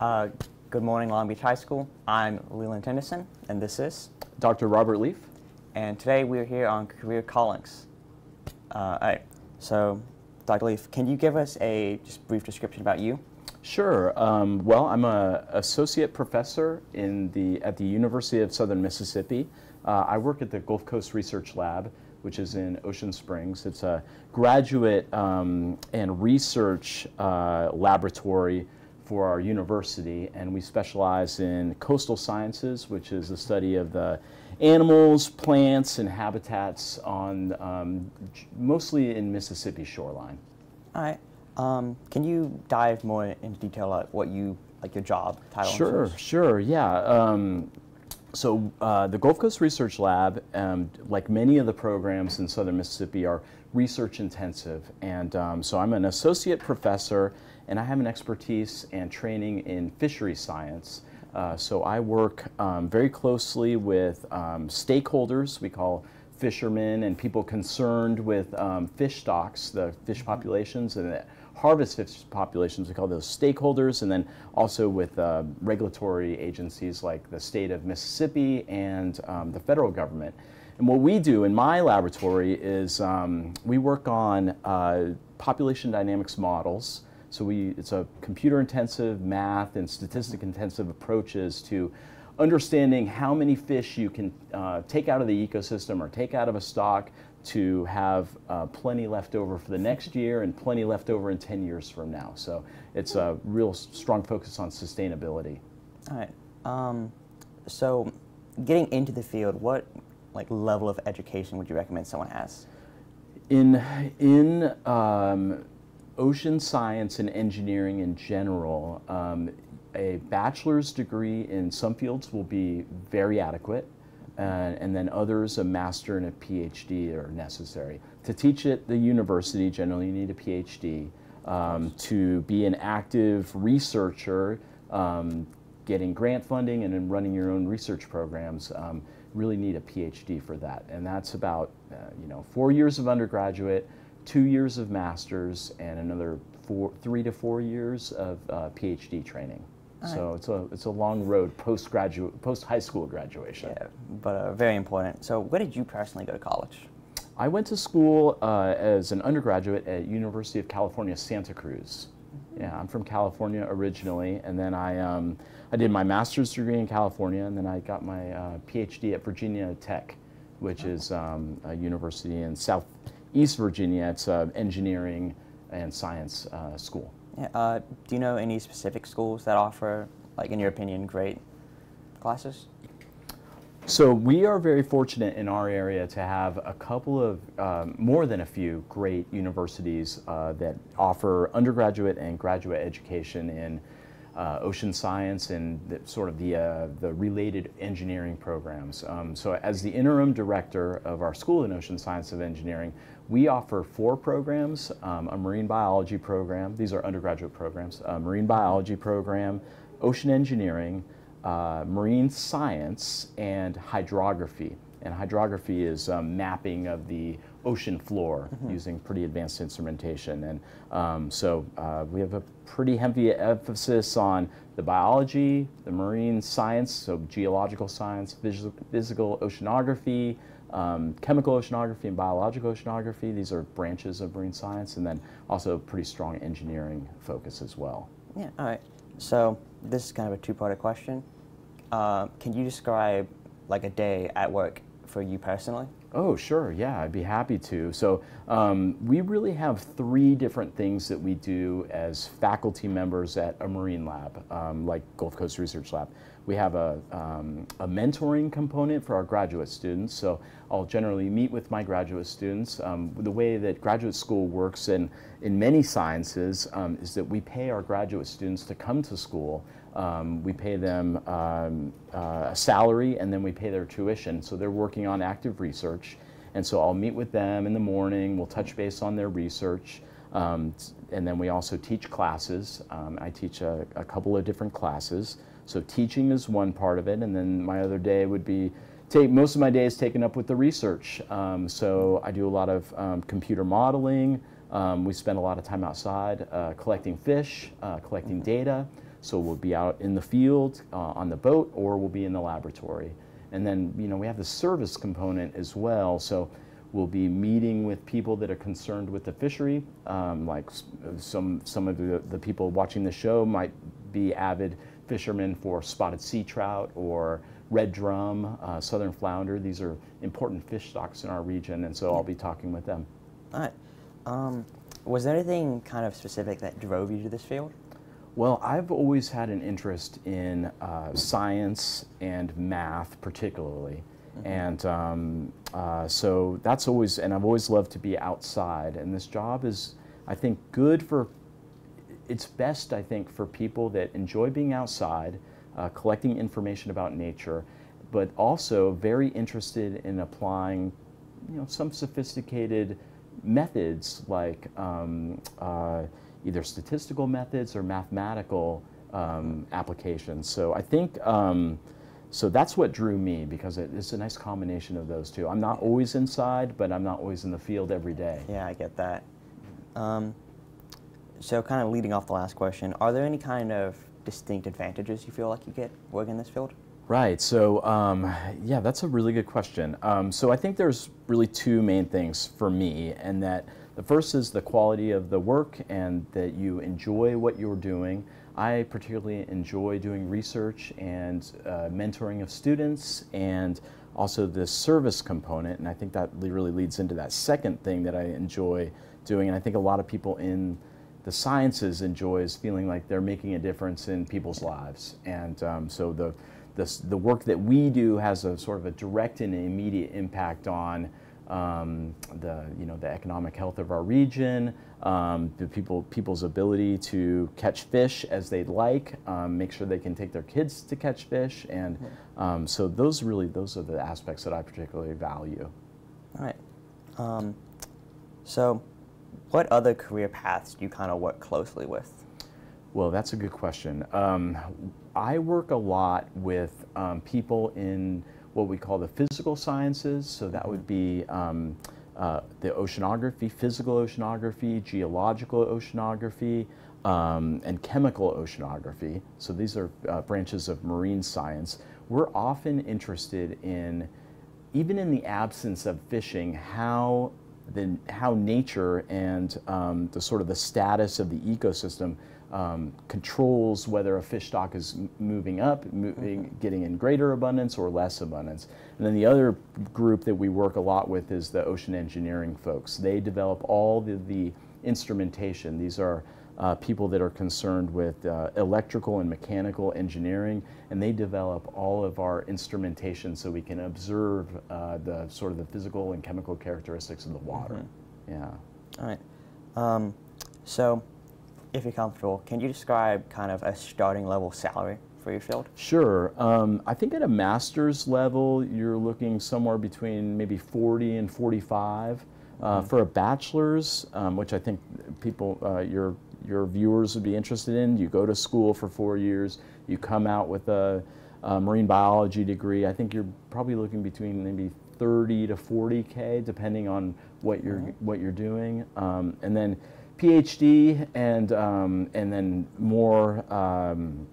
Uh, good morning, Long Beach High School. I'm Leland Tennyson, and this is. Dr. Robert Leaf. And today we're here on Career Callings. Uh, all right, so Dr. Leaf, can you give us a just brief description about you? Sure. Um, well, I'm an associate professor in the, at the University of Southern Mississippi. Uh, I work at the Gulf Coast Research Lab, which is in Ocean Springs. It's a graduate um, and research uh, laboratory for our university, and we specialize in coastal sciences, which is the study of the animals, plants, and habitats on um, mostly in Mississippi shoreline. All right. Um, can you dive more into detail like what you like your job title? Sure, sure, yeah. Um, so uh, the Gulf Coast Research Lab, um, like many of the programs in southern Mississippi, are research intensive. And um, so I'm an associate professor and I have an expertise and training in fishery science. Uh, so I work um, very closely with um, stakeholders, we call fishermen and people concerned with um, fish stocks, the fish populations, and the harvest fish populations, we call those stakeholders, and then also with uh, regulatory agencies like the state of Mississippi and um, the federal government. And what we do in my laboratory is um, we work on uh, population dynamics models. So we, it's a computer intensive, math, and statistic intensive approaches to understanding how many fish you can uh, take out of the ecosystem or take out of a stock to have uh, plenty left over for the next year and plenty left over in 10 years from now. So it's a real strong focus on sustainability. All right. Um, so getting into the field, what like level of education would you recommend someone has? In, in um, ocean science and engineering in general, um, a bachelor's degree in some fields will be very adequate, uh, and then others, a master and a PhD are necessary. To teach at the university, generally you need a PhD. Um, to be an active researcher, um, getting grant funding and then running your own research programs, um, really need a PhD for that. And that's about, uh, you know, four years of undergraduate, two years of master's, and another four, three to four years of uh, PhD training. All so it's a it's a long road post graduate post high school graduation. Yeah, but uh, very important. So where did you personally go to college? I went to school uh, as an undergraduate at University of California Santa Cruz. Yeah, I'm from California originally, and then I um, I did my master's degree in California, and then I got my uh, PhD at Virginia Tech, which is um, a university in Southeast Virginia. It's an engineering and science uh, school. Uh, do you know any specific schools that offer, like in your opinion, great classes? So we are very fortunate in our area to have a couple of, um, more than a few great universities uh, that offer undergraduate and graduate education in uh, ocean science and the, sort of the, uh, the related engineering programs. Um, so as the interim director of our School in Ocean Science of Engineering, we offer four programs, um, a marine biology program, these are undergraduate programs, a marine biology program, ocean engineering, uh, marine science, and hydrography. And hydrography is um, mapping of the ocean floor using pretty advanced instrumentation. And um, so uh, we have a pretty heavy emphasis on the biology, the marine science, so geological science, phys- physical oceanography, um, chemical oceanography, and biological oceanography. These are branches of marine science, and then also a pretty strong engineering focus as well. Yeah, all right. So this is kind of a two-part question. Uh, can you describe like a day at work for you personally? Oh, sure. Yeah, I'd be happy to. So, um, we really have three different things that we do as faculty members at a marine lab, um, like Gulf Coast Research Lab. We have a, um, a mentoring component for our graduate students. So, I'll generally meet with my graduate students. Um, the way that graduate school works in, in many sciences um, is that we pay our graduate students to come to school. Um, we pay them um, uh, a salary and then we pay their tuition. So they're working on active research. And so I'll meet with them in the morning, we'll touch base on their research. Um, and then we also teach classes. Um, I teach a, a couple of different classes. So teaching is one part of it. And then my other day would be take most of my day is taken up with the research. Um, so I do a lot of um, computer modeling. Um, we spend a lot of time outside uh, collecting fish, uh, collecting data. So we'll be out in the field, uh, on the boat, or we'll be in the laboratory. And then, you know, we have the service component as well. So we'll be meeting with people that are concerned with the fishery. Um, like some, some of the, the people watching the show might be avid fishermen for spotted sea trout or red drum, uh, southern flounder. These are important fish stocks in our region, and so I'll be talking with them. All right. Um, was there anything kind of specific that drove you to this field? Well, I've always had an interest in uh, science and math, particularly. And um, uh, so that's always, and I've always loved to be outside. And this job is, I think, good for, it's best, I think, for people that enjoy being outside, uh, collecting information about nature, but also very interested in applying, you know, some sophisticated methods like um, uh, either statistical methods or mathematical um, applications. So I think, um, so that's what drew me because it, it's a nice combination of those two. I'm not always inside, but I'm not always in the field every day. Yeah, I get that. Um, so, kind of leading off the last question, are there any kind of distinct advantages you feel like you get working in this field? Right. So, um, yeah, that's a really good question. Um, so, I think there's really two main things for me, and that the first is the quality of the work and that you enjoy what you're doing. I particularly enjoy doing research and uh, mentoring of students and also the service component, and I think that really leads into that second thing that I enjoy doing, and I think a lot of people in the sciences enjoys feeling like they're making a difference in people's lives. And um, so the, the, the work that we do has a sort of a direct and immediate impact on um, the, you know, the economic health of our region, um, the people, people's ability to catch fish as they'd like, um, make sure they can take their kids to catch fish. And um, so those really, those are the aspects that I particularly value. All right. Um, so, what other career paths do you kind of work closely with? Well, that's a good question. Um, I work a lot with um, people in what we call the physical sciences. So that would be um, uh, the oceanography, physical oceanography, geological oceanography, um, and chemical oceanography. So these are uh, branches of marine science. We're often interested in, even in the absence of fishing, how the, how nature and um, the sort of the status of the ecosystem um, controls whether a fish stock is moving up, moving, getting in greater abundance or less abundance. And then the other group that we work a lot with is the ocean engineering folks. They develop all the, the instrumentation. These are uh, people that are concerned with uh, electrical and mechanical engineering, and they develop all of our instrumentation so we can observe uh, the sort of the physical and chemical characteristics of the water. Yeah. All right. Um, so, if you're comfortable, can you describe kind of a starting level salary for your field? Sure. Um, I think at a master's level, you're looking somewhere between maybe 40 and 45. Uh, For a bachelor's, um, which I think people, uh, your your viewers would be interested in, you go to school for four years, you come out with a, a marine biology degree. I think you're probably looking between maybe 30 to 40k, depending on what you're what you're doing, um, and then PhD and um, and then more. Um,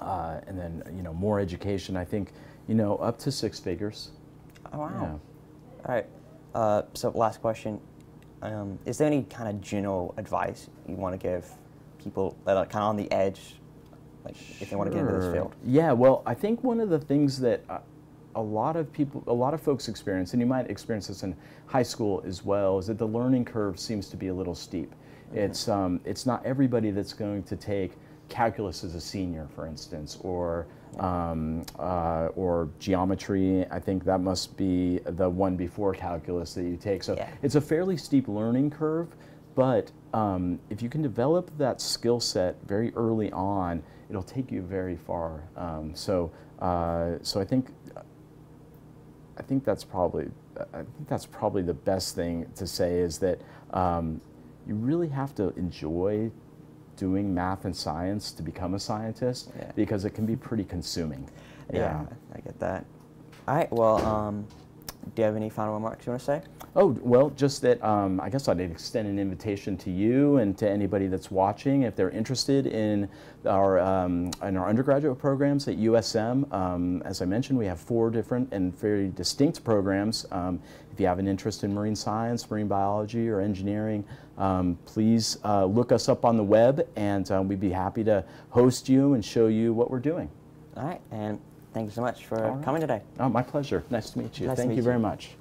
uh, and then you know more education. I think you know up to six figures. Oh, wow. Yeah. All right. Uh, so, last question. Um, is there any kind of general advice you want to give people that are kind of on the edge, like if they want to get into this field? Yeah, well, I think one of the things that uh, a lot of people, a lot of folks experience, and you might experience this in high school as well, is that the learning curve seems to be a little steep. It's um, it's not everybody that's going to take calculus as a senior, for instance, or um, uh, or geometry. I think that must be the one before calculus that you take. So Yeah. it's a fairly steep learning curve, but um, if you can develop that skill set very early on, it'll take you very far. Um, so, uh, so I think, I think that's probably, I think that's probably the best thing to say is that um, you really have to enjoy doing math and science to become a scientist Yeah. because it can be pretty consuming. Yeah, I get that. All right. Well, um, do you have any final remarks you want to say? Oh, well, just that um, I guess I'd extend an invitation to you and to anybody that's watching if they're interested in our, um, in our undergraduate programs at USM. Um, as I mentioned, we have four different and very distinct programs. Um, if you have an interest in marine science, marine biology, or engineering, um, please uh, look us up on the web and uh, we'd be happy to host you and show you what we're doing. All right, and thank you so much for right. coming today. Oh, my pleasure. Nice to meet you. Nice Thank you. very much.